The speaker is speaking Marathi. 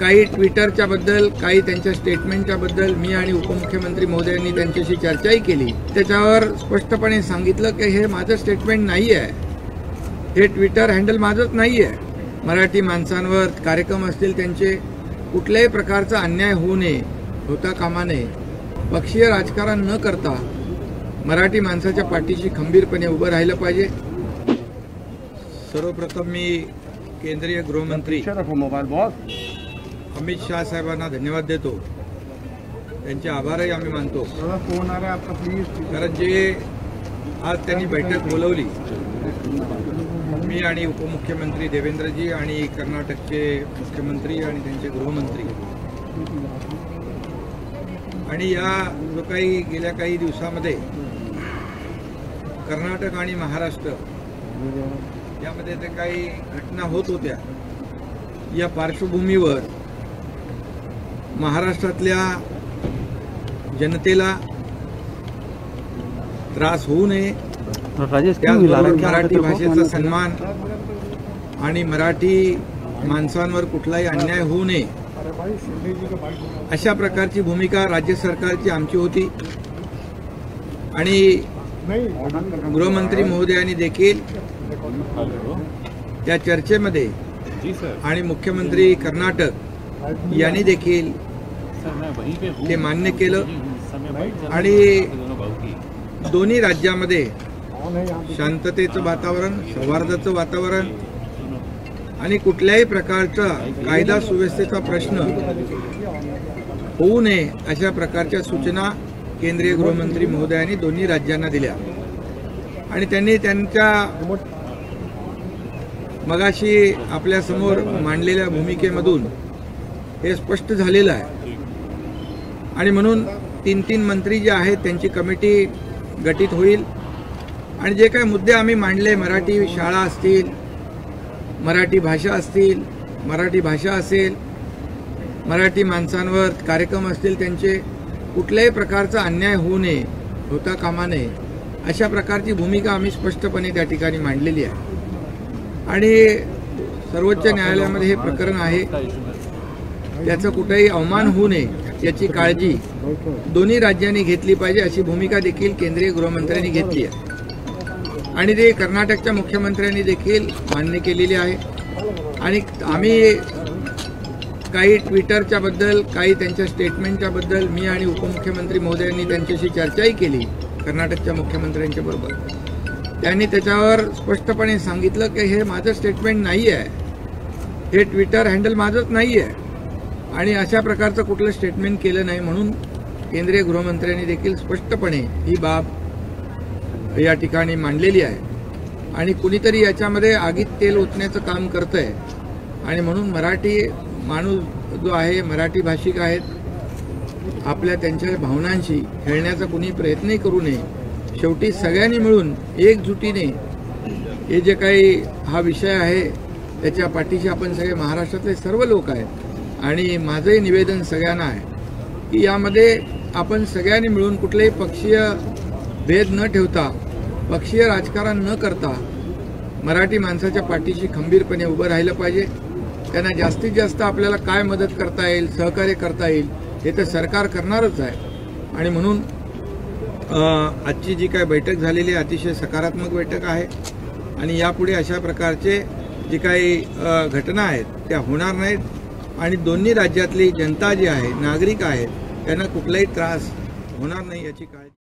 काही ट्विटरच्या बद्दल काही त्यांच्या स्टेटमेंटच्या बद्दल मी आणि उपमुख्यमंत्री महोदयांनी त्यांच्याशी चर्चाही केली. त्याच्यावर स्पष्टपणे सांगितलं की हे माझं स्टेटमेंट नाही आहे हे ट्विटर हँडल माझंच नाही आहे मराठी माणसांवर कार्यक्रम असतील त्यांचे कुठल्याही प्रकारचा अन्याय होऊ नये होता कामा नये. पक्षीय राजकारण न करता मराठी माणसाच्या पाठीशी खंबीरपणे उभं राहिलं पाहिजे. सर्वप्रथम मी केंद्रीय गृहमंत्री मोबाईल बॉस अमित शाह साहेबांना धन्यवाद देतो. त्यांचे आभारही आम्ही मानतो. कारण जे आज त्यांनी बैठक बोलवली मी आणि उपमुख्यमंत्री देवेंद्रजी आणि कर्नाटकचे मुख्यमंत्री आणि त्यांचे गृहमंत्री. आणि या जो काही गेल्या काही दिवसामध्ये कर्नाटक आणि महाराष्ट्र यामध्ये ते काही घटना होत होत्या या पार्श्वभूमीवर महाराष्ट्रातल्या जनतेला त्रास होऊ नये. त्याचबरोबर मराठी? भाषेचा सन्मान आणि मराठी माणसांवर कुठलाही अन्याय होऊ नये. अशा प्रकारची भूमिका राज्य सरकारची आमची होती. आणि गृहमंत्री महोदयांनी देखील त्या चर्चेमध्ये जी सर. आणि मुख्यमंत्री कर्नाटक यांनी देखील ते मान्य केलं. आणि दोन्ही राज्यामध्ये शांततेचं वातावरण सौहार्दाचं वातावरण आणि कुठल्याही प्रकारचा कायदा सुव्यवस्थेचा प्रश्न होऊ नये अशा प्रकारच्या सूचना केंद्रीय गृहमंत्री महोदयांनी दोन्ही राज्यांना दिल्या. आणि त्यांनी त्यांच्या मगाशी आपल्यासमोर मांडलेल्या भूमिकेमधून हे स्पष्ट झालेलं आहे. आणि म्हणून तीन तीन मंत्री जे आहेत त्यांची कमिटी गठीत होईल. आणि जे काही मुद्दे आम्ही मांडले मराठी शाळा असतील मराठी भाषा असतील मराठी भाषा असेल मराठी माणसांवर कार्यक्रम असतील त्यांचे कुठल्याही प्रकारचा अन्याय होऊ नये होता कामा नये अशा प्रकारची भूमिका आम्ही स्पष्टपणे त्या ठिकाणी मांडलेली आहे. आणि सर्वोच्च न्यायालयामध्ये हे प्रकरण आहे. त्याचा कुठेही अवमान होऊ नये. याची काळजी दोन्ही राज्यांनी घेतली पाहिजे अशी भूमिका देखील केंद्रीय गृहमंत्र्यांनी घेतली आहे. आणि ते कर्नाटकच्या मुख्यमंत्र्यांनी देखील मान्य केलेली आहे. आणि आम्ही काही ट्विटरच्या बद्दल काही त्यांच्या स्टेटमेंटच्या बद्दल मी आणि उपमुख्यमंत्री महोदयांनी त्यांच्याशी चर्चाही केली कर्नाटकच्या मुख्यमंत्र्यांच्या बरोबर. त्यांनी त्याच्यावर स्पष्टपणे सांगितलं की हे माझं स्टेटमेंट नाही आहे हे ट्विटर हँडल माझंच नाही आहे आणि अशा प्रकारचं कुठलं स्टेटमेंट केलं नाही म्हणून केंद्रीय गृहमंत्र्यांनी देखील स्पष्टपणे ही बाब या ठिकाणी मांडलेली आहे. आणि कुणीतरी याच्यामध्ये आगीत तेल ओतण्याचं काम करतंय. आणि म्हणून मराठी माणूस जो आहे मराठी भाषिक आहेत आपल्या त्यांच्या भावनांशी खेळण्याचा कुणी प्रयत्नही करू नये. शेवटी सगळ्यांनी मिळून एकजुटीने हे जे काही हा विषय आहे त्याच्या पाठीशी आपण सगळे महाराष्ट्रातले सर्व लोक आहेत. आणि माझंही निवेदन सगळ्यांना आहे की यामध्ये आपण सगळ्यांनी मिळून कुठलेही पक्षीय भेद न ठेवता पक्षीय राजकारण न करता मराठी माणसाच्या पाठीशी खंबीरपणे उभं राहिलं पाहिजे. त्यांना जास्तीत जास्त आपल्याला काय मदत करता येईल सहकार्य करता येईल हे तर सरकार करणारच आहे. आणि म्हणून आजची जी काय बैठक झालेली आहे अतिशय सकारात्मक बैठक आहे. आणि यापुढे अशा प्रकारचे जी काही घटना आहेत त्या होणार नाहीत. आणि दोन्ही राज्यातली जनता जी आहे नागरिक आहेत त्यांना कुठलाही त्रास होणार नाही याची काळजी